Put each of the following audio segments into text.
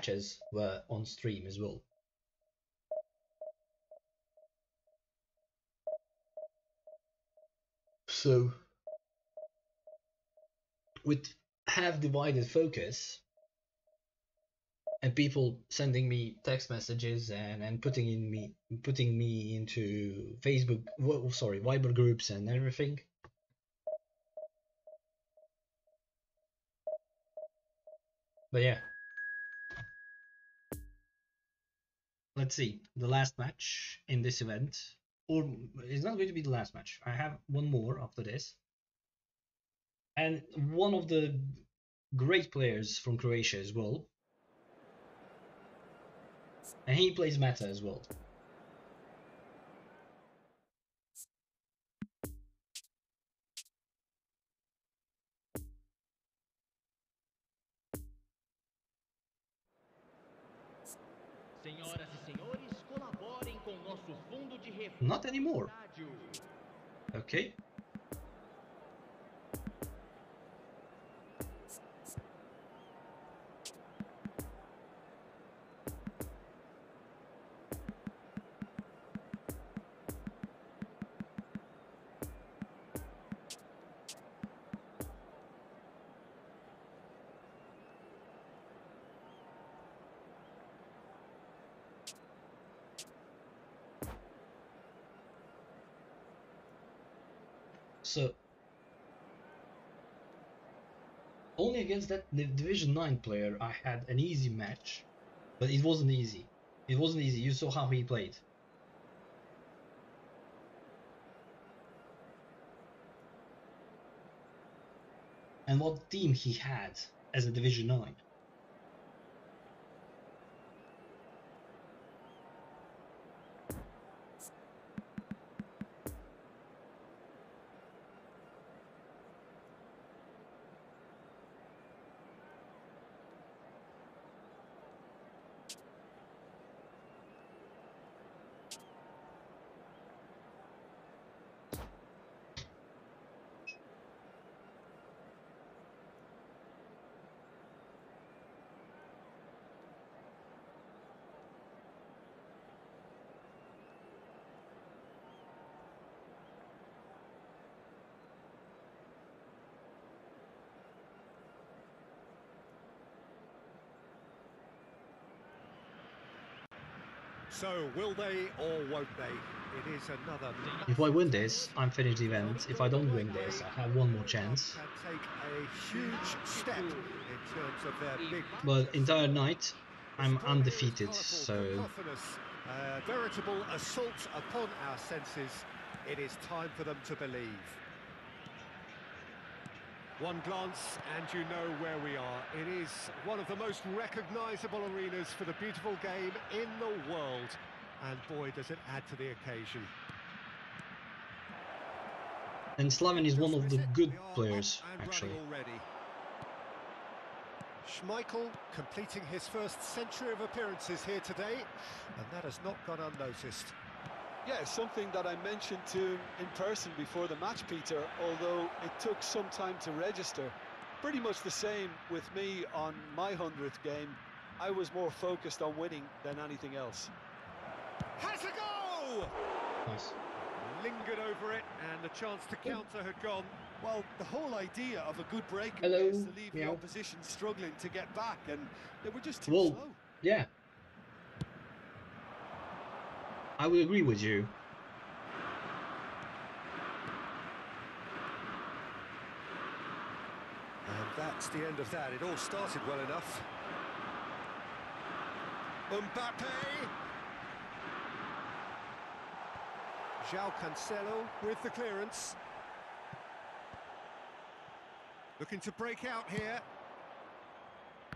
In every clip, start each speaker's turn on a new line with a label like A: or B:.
A: matches were on stream as well. So, with half divided focus and people sending me text messages and, and putting in me putting me into Facebook, well, sorry, Viber groups and everything. But yeah. Let's see. The last match in this event. Or it's not going to be the last match. I have one more after this. And one of the great players from Croatia as well. And he plays meta as well. Not anymore. Okay. So only against that Division 9 player I had an easy match, but it wasn't easy. It wasn't easy. You saw how he played. And what team he had as a Division 9.
B: So, will they or won't they? It is another.
A: If I win this, I'm finished the event. If I don't win this, I have one more chance.
B: Take a huge step in terms of their big.
A: But entire night, I'm undefeated, so
B: cacophonous, uh, veritable assault upon our senses. It is time for them to believe. One glance and you know where we are. It is one of the most recognisable arenas for the beautiful game in the world. And boy, does it add to the occasion.
A: and Slaven is one of the good players, actually.
B: Already. Schmeichel completing his first century of appearances here today, and that has not gone unnoticed.
C: Yeah, something that I mentioned to him in person before the match, Peter, although it took some time to register. Pretty much the same with me on my 100th game. I was more focused on winning than anything else.
B: Has a go!
A: Nice.
B: Lingered over it, and the chance to oh. counter had gone.
D: Well, the whole idea of a good break
A: Hello,
D: is to leave
A: meow.
D: the opposition struggling to get back, and they were just too
A: Whoa.
D: slow.
A: Yeah. I would agree with you.
B: And that's the end of that. It all started well enough. Mbappe! João Cancelo with the clearance. Looking to break out here.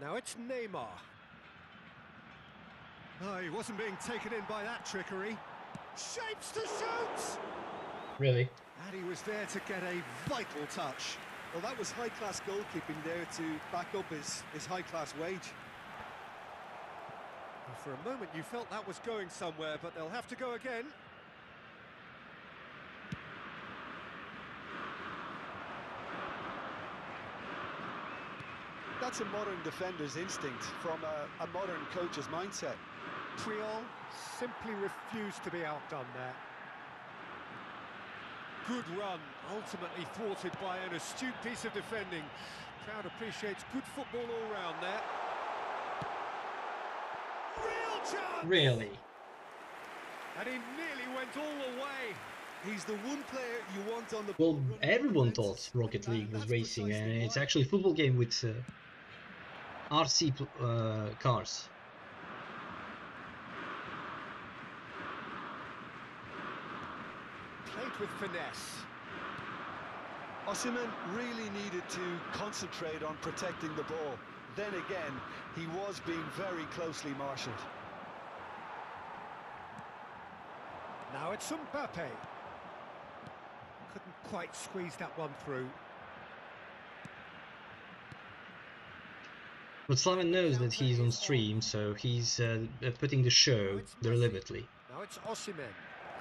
B: Now it's Neymar. Oh, he wasn't being taken in by that trickery. Shapes to shoot!
A: Really?
B: And he was there to get a vital touch.
D: Well, that was high-class goalkeeping there to back up his, his high-class wage.
B: And for a moment you felt that was going somewhere, but they'll have to go again.
D: That's
C: That's a modern defender's instinct from a, a modern coach's mindset.
B: Triol simply refused to be outdone there. Good run, ultimately thwarted by an astute piece of defending. Crowd appreciates good football all round there. Real chance!
A: Really?
B: And he nearly went all the way.
D: He's the one player you want on the
A: Well, everyone thought Rocket League was racing, and it's actually a football game with uh, RC uh, cars.
B: Played with finesse.
C: Osimhen really needed to concentrate on protecting the ball. Then again, he was being very closely marshalled.
B: Now it's Mbappe. Couldn't quite squeeze that one through.
A: But Simon knows that he's on stream, so he's uh, uh, putting the show deliberately.
B: Now it's Osimhen.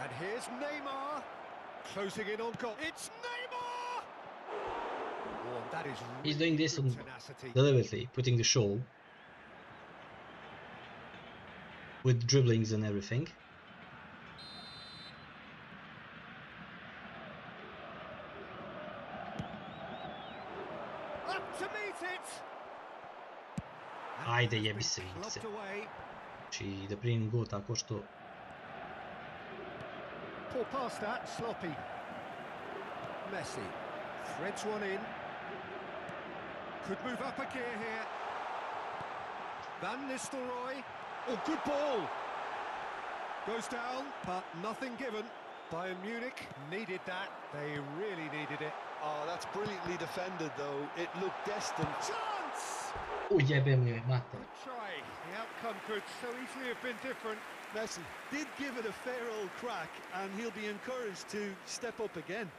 B: And here's Neymar. Closing in on goal. It's Neymar! Oh, that is
A: He's doing this
B: good
A: on
B: tenacity.
A: deliberately, putting the show with dribblings and everything.
B: Up to meet it!
A: Ajde, jebi se, Vince. Znači, da primim gol tako što...
B: Poor past that, sloppy. Messi threads one in. Could move up a gear here. Van Nistelrooy. Oh, good ball. Goes down, but nothing given. Bayern Munich needed that. They really needed it.
C: Oh, that's brilliantly defended, though. It looked destined.
B: Chance!
A: U jebem je, mater.
B: Try. The outcome could so easily have been different.
C: Messi did give it a fair old crack, and he'll be encouraged to step up again.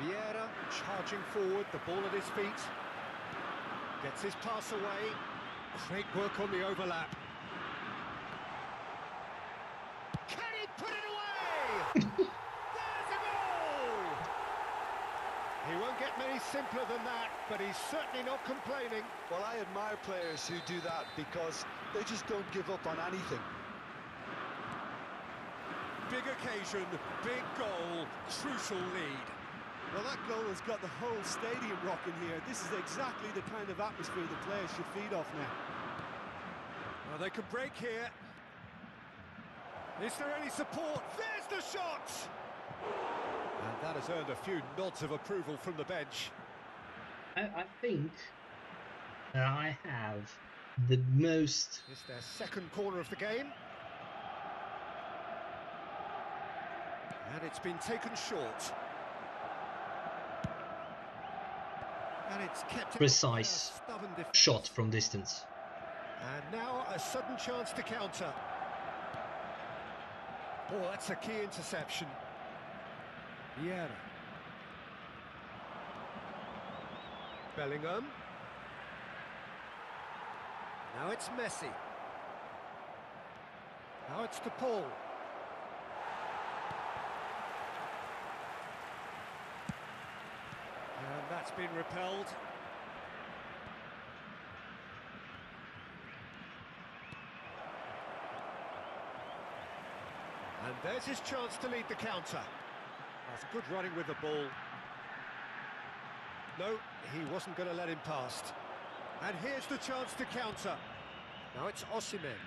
B: Vieira charging forward, the ball at his feet. Gets his pass away. Great work on the overlap. Can he put it away? There's a goal! He won't get many simpler than that, but he's certainly not complaining.
C: Well, I admire players who do that because they just don't give up on anything.
B: Big occasion, big goal, crucial lead.
D: Well, that goal has got the whole stadium rocking here. This is exactly the kind of atmosphere the players should feed off now.
B: Well, they could break here. Is there any support? There's the shot! And that has earned a few nods of approval from the bench.
A: I, I think that I have the most
B: It's their second corner of the game. And it's been taken short. And it's kept
A: Precise
B: by a stubborn defence.
A: shot from distance.
B: And now a sudden chance to counter. Oh, that's a key interception. Vieira. Bellingham. Now it's Messi. Now it's to Paul. And that's been repelled. There's his chance to lead the counter. That's good running with the ball. No, he wasn't going to let him past. And here's the chance to counter. Now it's Osimhen.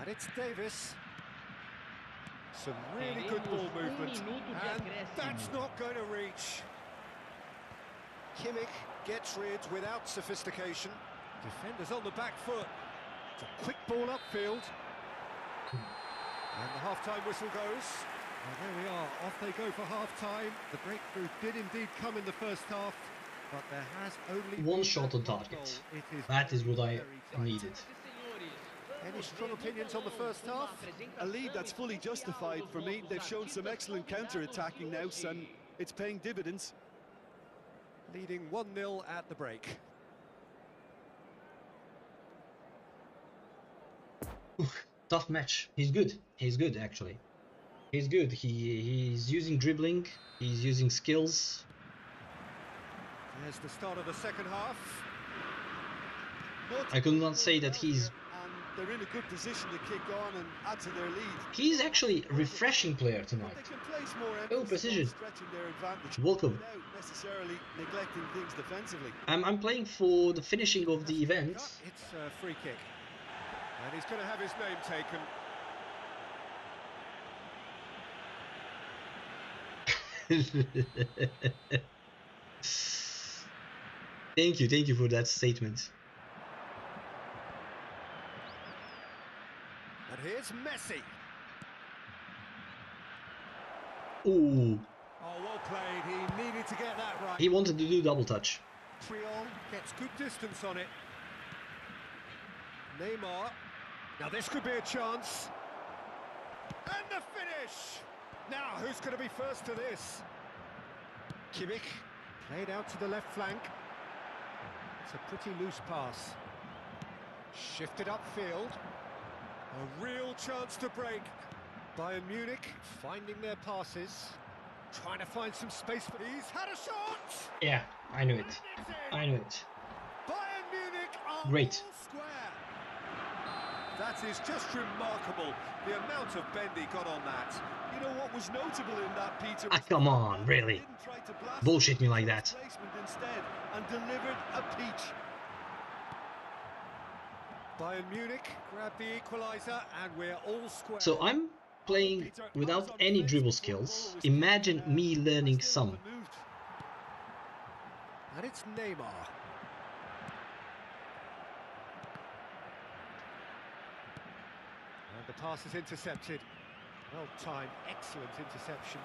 B: And it's Davies. Some really good ball movement. And that's not going to reach. Kimmich gets rid without sophistication. Defenders on the back foot. It's a quick ball upfield. And the half-time whistle goes. And there we are, off they go for half-time. The breakthrough did indeed come in the first half, but there has only
A: One shot on target.
B: goal. It is
A: That is what I needed.
B: Any strong opinions on the first half?
D: A lead that's fully justified for me. They've shown some excellent counter-attacking now, and it's paying dividends.
B: Leading 1-0 at the break.
A: Tough match. He's good. He's good actually. He's good. He he's using dribbling. He's using skills.
B: There's the start of the second half.
A: I could not say that he's
D: they're in a good position to kick on and add to their lead.
A: he's actually a refreshing player tonight.
D: can place more
A: Oh, precision.
D: on stretching their advantage
A: Welcome.
D: necessarily neglecting things defensively.
A: I'm I'm playing for the finishing of the event.
B: It's a free kick. And he's going to have his name taken.
A: thank you, thank you for that statement.
B: And here's Messi.
A: Ooh,
B: Oh, well played. He needed to get that right.
A: he wanted to do double touch.
B: Triol gets good distance on it. Neymar. Now this could be a chance. And the finish! Now, who's going to be first to this? Kimmich. Played out to the left flank. It's a pretty loose pass. Shifted upfield. A real chance to break. Bayern Munich finding their passes. Trying to find some space for... He's had a shot!
A: Yeah, I knew it. I knew it.
B: Bayern Munich are
A: Great.
B: That is just remarkable, the amount of bend he got on that.
D: You know what was notable in that, Peter?
A: Ah, come on, really?
D: didn't try to blast
A: Bullshit me like that.
D: instead and delivered a peach.
B: Bayern Munich grab the equaliser, and we're all square.
A: So I'm playing without any dribble skills. Imagine me learning some.
B: and it's Neymar. And the pass is intercepted. Well timed, excellent interception.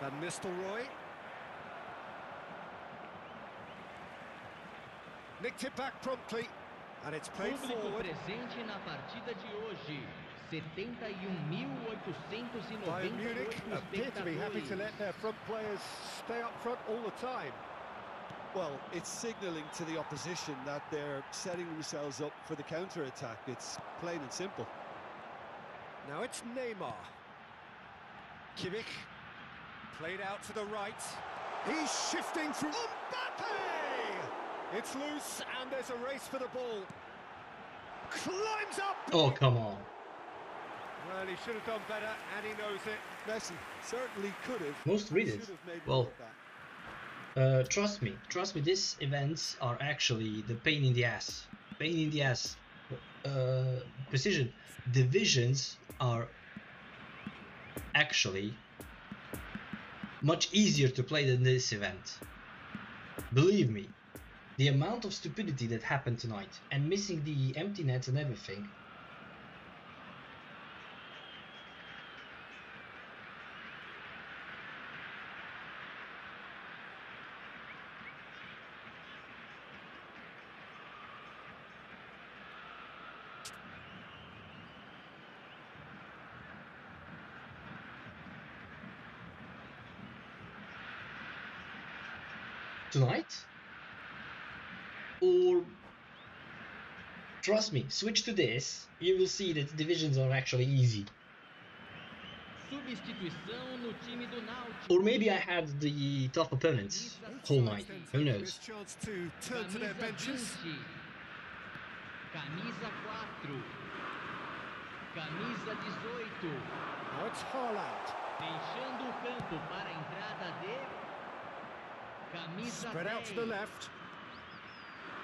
B: Van Nistelrooy. Nicked it back promptly, and it's played
E: Público
B: forward.
E: presente na partida de hoje. 71.898 um
B: Bayern Munich appear to be happy to let their front players stay up front all the time.
C: Well, it's signalling to the opposition that they're setting themselves up for the counter-attack. It's plain and simple.
B: Now it's Neymar. Kimmich. Played out to the right. He's shifting through. Mbappe! It's loose and there's a race for the ball. Climbs up.
A: Oh, come on.
B: Well, he should have done better and he knows it.
C: Messi certainly could have.
A: Most read
C: Should
A: it.
C: have made
A: Well,
C: that.
A: Uh, trust me, trust me, these events are actually the pain in the ass. Pain in the ass. Uh, precision. Divisions are actually much easier to play than this event. Believe me, the amount of stupidity that happened tonight and missing the empty nets and everything. Tonight or trust me switch to this you will see that divisions are actually easy
E: Substituição no time do Náutico.
A: or maybe i had the tough opponents whole night who knows
B: to turn to their
E: Camisa
B: benches.
E: Camisa 4. Camisa 18.
B: Now it's Haaland.
E: Deixando o campo para a entrada de. Camisa
B: Spread out to the left.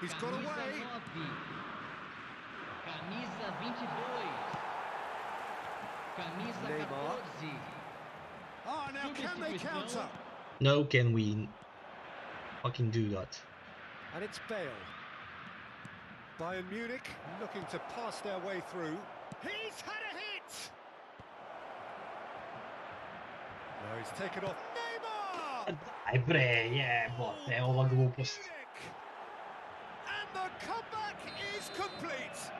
B: He's got away.
E: Camisa 22. Camisa
B: Neymar.
E: 14.
B: Oh, ah, now can they counter?
A: no can we fucking do that
B: And it's Bale. Bayern Munich looking to pass their way through. He's had a hit! No, he's taken off. Neymar!
A: Daj bre, jebote, ova glupost.
B: Munich! And the comeback is complete!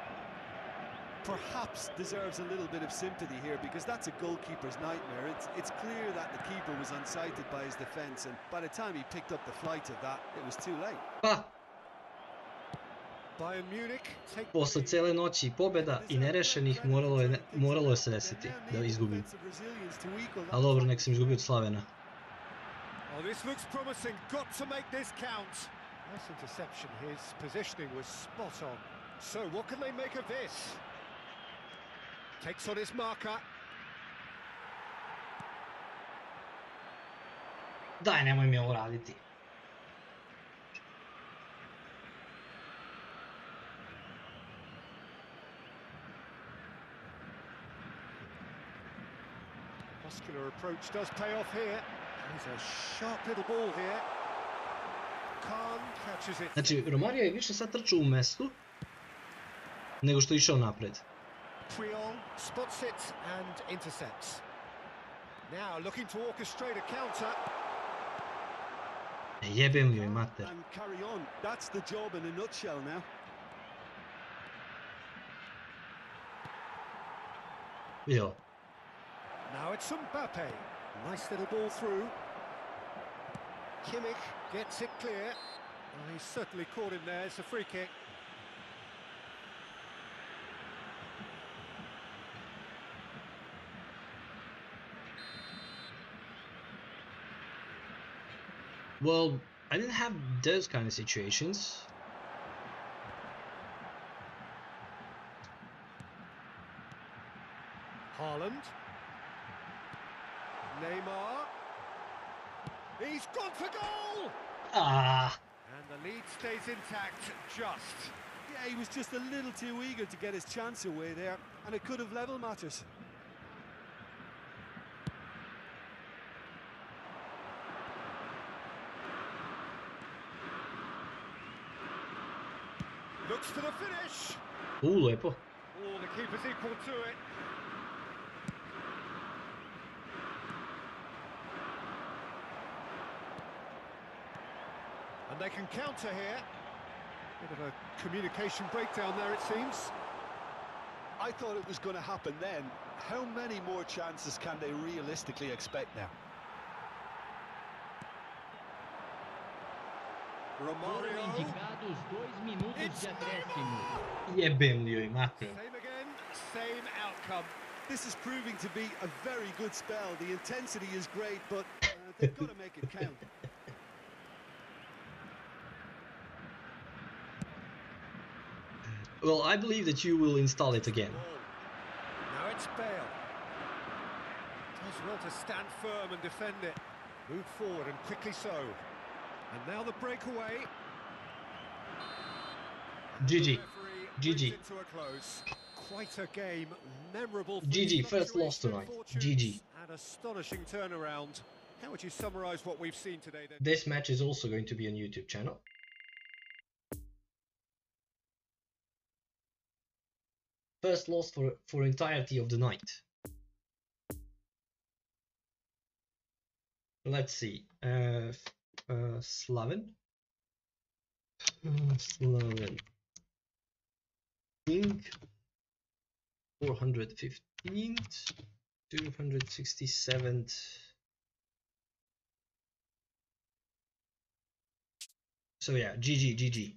C: perhaps deserves a little bit of sympathy here because that's a goalkeeper's nightmare. It's, it's clear that the keeper was unsighted by his defence, and by the time he picked up the flight of that, it was too late.
A: Ah,
B: Bayern Munich take
A: Posle cele noći pobjeda i nerešenih moralo je, moralo je se desiti da izgubim. Ali dobro, nek sam izgubio od Slavena.
B: Oh, this looks promising. Got to make this count. Nice interception. His positioning was spot on. So, what can they make of this? Takes on his marker.
A: Daj, nemoj mi ovo raditi.
B: Muscular approach does pay off here. He's a sharp little ball here. Khan catches it.
A: Znači, Romario je više sad trčao u mestu nego što je išao napred.
B: Priol spots it and intercepts. Now looking to orchestrate a counter.
A: Jebem joj mater.
C: And carry on. That's the job in a nutshell now.
A: Jo.
B: Now it's Mbappe. Nice little ball through. Kimmich gets it clear. Well, he's certainly caught him there. It's a free kick.
A: Well, I didn't have those kind of situations.
B: Haaland. Neymar. He's gone for goal!
A: Ah,
B: And the lead stays intact, just.
C: Yeah, he was just a little too eager to get his chance away there, and it could have level matters.
B: Looks for the finish.
A: u, lepo.
B: Oh, the keeper's equal to it. And they can counter here. Bit of a communication breakdown there, it seems.
C: I thought it was going to happen then. How many more chances can they realistically expect now?
B: Romario.
E: indicados dois minutos
B: It's
E: de acréscimo.
A: Jebem li joj mater.
B: Same again, same outcome.
C: This is proving to be a very good spell. The intensity is great, but uh, they've got to make it count.
A: Well, I believe that you will install it again.
B: Now it's Bale. Does well to stand firm and defend it. Move forward and quickly so. And now the breakaway.
A: GG. GG.
B: brings it to a close. Quite a game, memorable.
A: GG, first loss tonight. GG.
B: And astonishing turnaround. How would you summarise what we've seen today then?
A: This match is also going to be on YouTube channel. First loss for for entirety of the night. Let's see. Uh, uh Slaven. Uh, Slaven. King. 415th. 267th. So yeah, GG, GG.